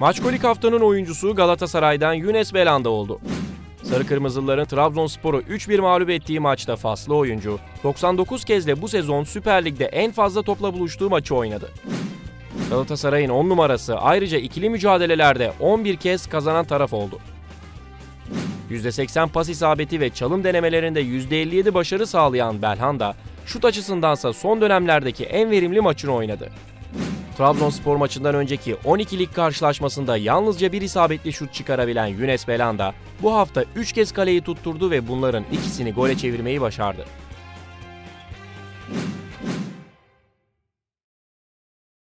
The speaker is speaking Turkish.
Maçkolik haftanın oyuncusu Galatasaray'dan Younes Belanda oldu. Sarı Kırmızılıların Trabzonspor'u 3-1 mağlup ettiği maçta faslı oyuncu, 99 kez de bu sezon Süper Lig'de en fazla topla buluştuğu maçı oynadı. Galatasaray'ın 10 numarası ayrıca ikili mücadelelerde 11 kez kazanan taraf oldu. %80 pas isabeti ve çalım denemelerinde %57 başarı sağlayan Belhanda, şut açısındansa son dönemlerdeki en verimli maçını oynadı. Trabzonspor maçından önceki 12'lik karşılaşmasında yalnızca bir isabetli şut çıkarabilen Younes Belanda bu hafta 3 kez kaleyi tutturdu ve bunların ikisini gole çevirmeyi başardı.